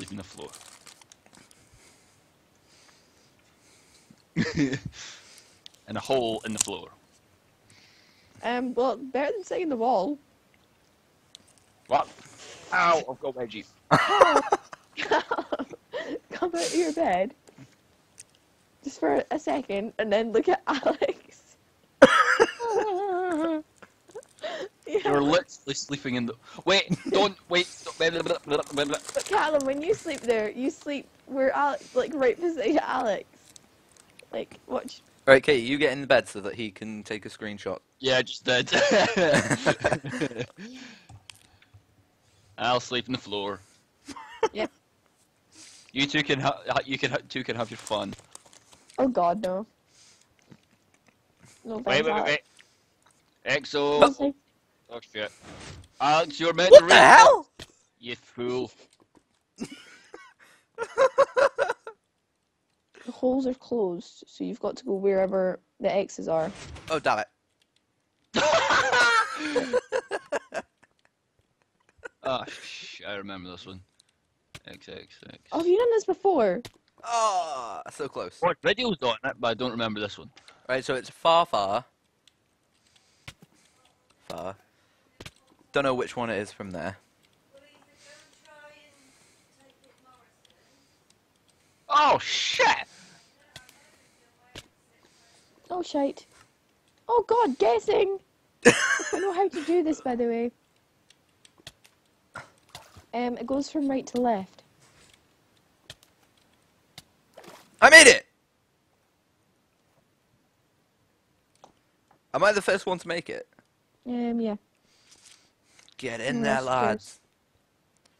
sleep on the floor. and a hole in the floor. Um, well, better than sitting in the wall. What? Ow! I've got veggie. Come out of your bed. Just for a second, and then look at Alex. Yeah, You're literally sleeping in the. Wait! Don't wait! don't- look, Callum, when you sleep there, you sleep where Alex, like right beside Alex. Like, watch. Right, Katie, you get in the bed so that he can take a screenshot. Yeah, I just did. I'll sleep on the floor. Yep. You two can ha- ha- you can ha- two can have your fun. Oh God, no. No, Wait, thanks, wait, wait, wait. Exo. It's like- Oh shit. Alex, you're meant What to the hell? You fool. The holes are closed, so you've got to go wherever the X's are. Oh, damn it. Ah, sh- I remember this one. X X X. Oh, have you done this before? Oh, so close. What videos on it, but I don't remember this one. Right, so it's far, far. Far. Don't know which one it is from there. Oh shit! Oh shite. Oh God, guessing. I don't know how to do this, by the way. Um, it goes from right to left. I made it! Am I the first one to make it? Um, yeah. Get in Mm, there, that's lads.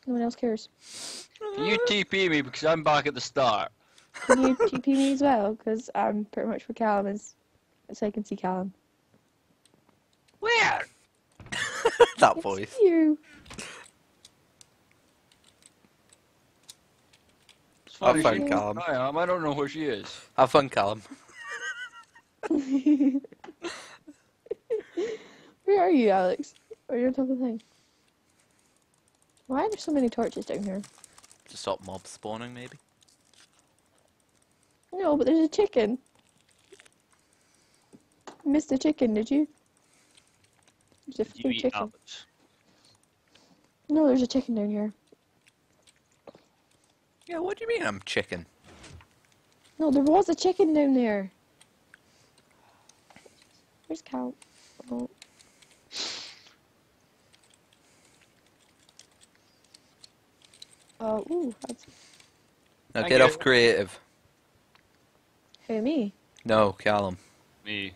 No one else cares. Can you TP me because I'm back at the start? Can you TP me as well? Because I'm pretty much for Callum, as, so I can see Callum. Where? that It's voice. you. Have fun, Callum. I am. I don't know where she is. Have fun, Callum. Where are you, Alex? Are you on top of the thing? Why are there so many torches down here? To stop mob spawning, maybe? No, but there's a chicken. Missed a chicken, did you? There's a You eat chicken. Alex. No, there's a chicken down here. Yeah, what do you mean I'm chicken? No, there was a chicken down there. Where's Cal? Oh. Oh, ooh, that's Now Thank get you. off creative. who me. No, Callum. Me.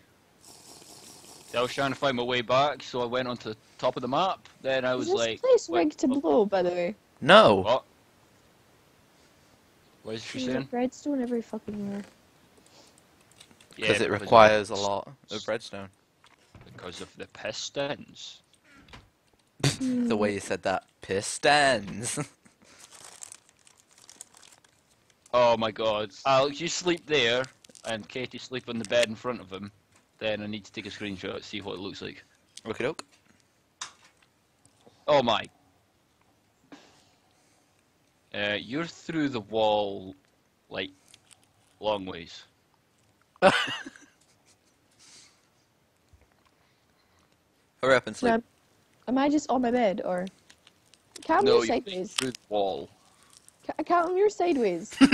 I was trying to find my way back, so I went onto the top of the map. Then I was Is this like, place what- rigged to what- blow, by the way? No. What? What is she There's saying? redstone every fucking where. Because Yeah, it requires a lot of redstone. Because of the pistons. The way hmm. you said that. Pistons. Oh my god. Alex, you sleep there, and Katie sleep on the bed in front of him. Then I need to take a screenshot, see what it looks like. Okie doke. Oh my. Uh, you're through the wall, like, long ways. Hurry up and sleep. Now, am I just on my bed, or... Cam, no, you're you're sideways. through the wall. Ca- Cam, you're sideways.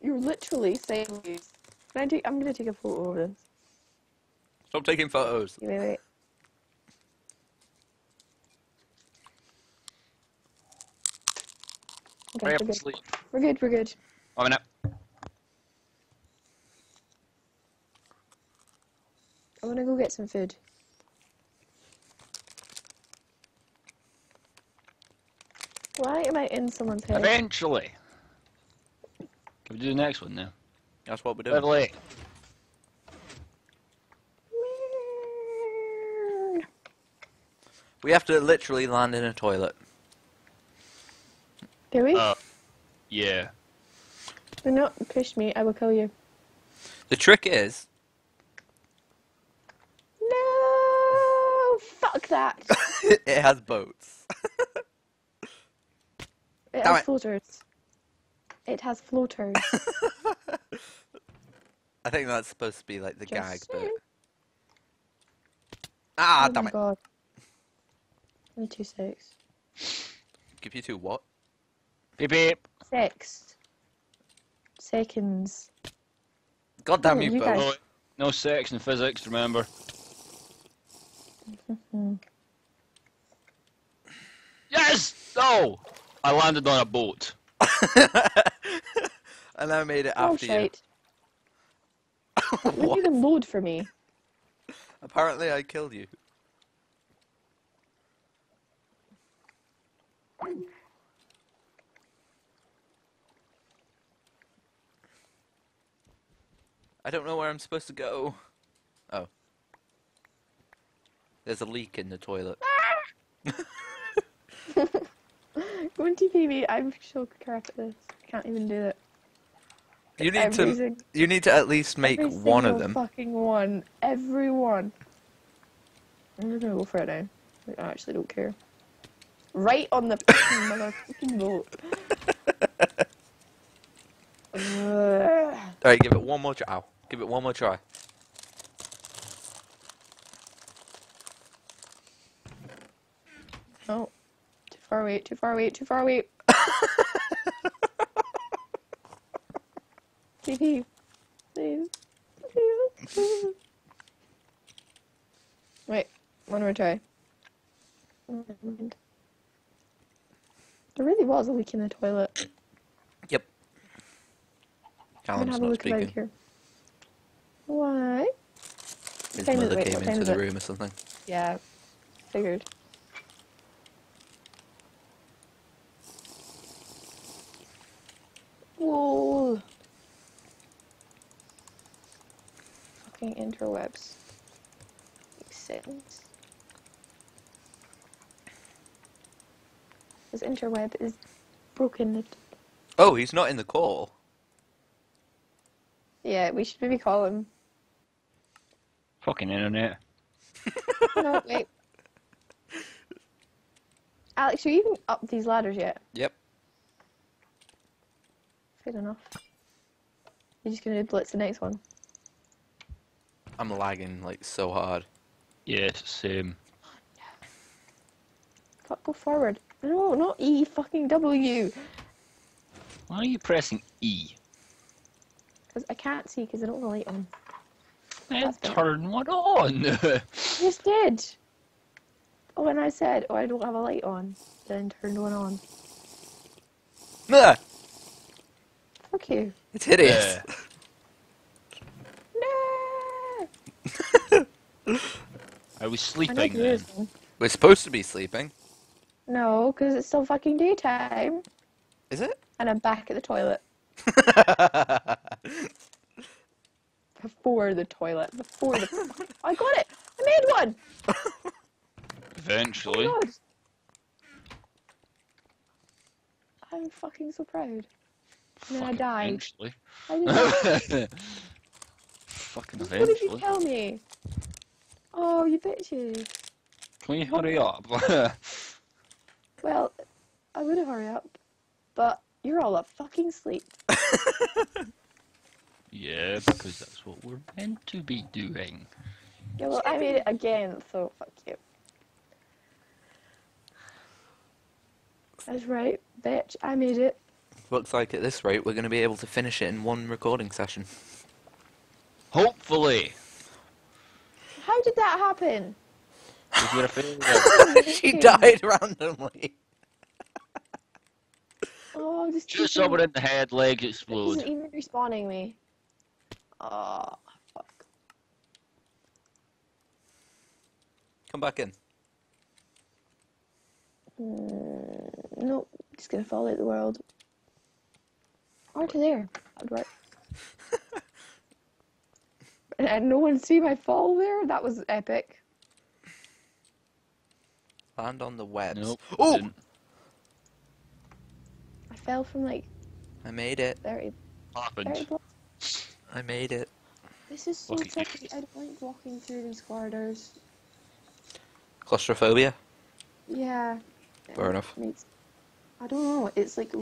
you're literally sideways. Can I take... I'm gonna take a photo of this. Stop taking photos. Wait, wait, wait. Okay, Hurry we're up and sleep. We're good, we're good. One minute. I wanna go get some food. Why am I in someone's head? Eventually. Can we do the next one now? That's what we're doing. Lovely. We have to literally land in a toilet. Do we? Uh, yeah. Do not push me, I will kill you. The trick is, No! Fuck that! it has boats. It Damn has it. floaters. It has floaters. I think that's supposed to be like the Just gag bit. saying. Ah, oh damn my it. god. Only two six. Give you two what? Beep beep. Six. Seconds. God damn Oh, you you both. guys- No, no sex in physics, remember. Yes! Oh! I landed on a boat. and I made it Oh after you. shite. It didn't what? load for me. Apparently I killed you. I don't know where I'm supposed to go. Oh. There's a leak in the toilet. Go into TV. I'm so crap at this. I can't even do it. You need Every to sing- you need to at least make one of them. Fucking one. Every one. I'm just gonna go for it now. I actually don't care. Right on the fucking motherfucking boat. Alright, give it one more try. Ow. Give it one more try. Oh, far away, too far away, too far away. Please. Please. Wait, one more try. There really was a leak in the toilet. Yep. I'm gonna have a look speaking. here. Why? His mother Wait, came into the room or something. Yeah, figured. Fucking interwebs. Makes sense. This interweb is broken. Oh, he's not in the call. Yeah, we should maybe call him. Fucking internet. no, wait. Alex, are you even up these ladders yet? Yep. Fair enough. You're just gonna blitz the next one. I'm lagging like so hard. Yes, same. Fuck, go forward. No, not E, fucking W. Why are you pressing E? Because I can't see because I don't have a light on. Then That's better. turn one on. I just did. Oh, and I said, oh, I don't have a light on. Then turned one on. Ah, Fuck you. it's hideous. No! I was I know sleeping you then. We're supposed to be sleeping. No, because it's still fucking daytime. Is it? And I'm back at the toilet. Before the toilet. Before the. I got it! I made one! Oh Eventually. my god! I'm fucking so proud. And then I died. Eventually. I did not. Fucking What did you tell me? Oh, you bitches. Can you hurry up? Well, I would have hurry up, but you're all up fucking sleep. yeah, because that's what we're meant to be doing. Yeah, well, I made it again, so fuck you. That's right, bitch. I made it. Looks like at this rate we're going to be able to finish it in one recording session. Hopefully. How did that happen? If you're a failure. she died randomly. Oh, this Shoot keeps someone in the head, legs It explode. isn't even respawning me. Oh, fuck. Come back in. Mm, nope, just gonna fall out the world. Or to there. That'd work. And, and no one see my fall there? That was epic. Land on the webs. Nope. Oh! didn't. I fell from like I made it. 30, 30 Happened. blocks. I made it. This is so tricky. I don't like walking through these corridors. Claustrophobia? Yeah. Fair enough. Makes, I don't know. It's like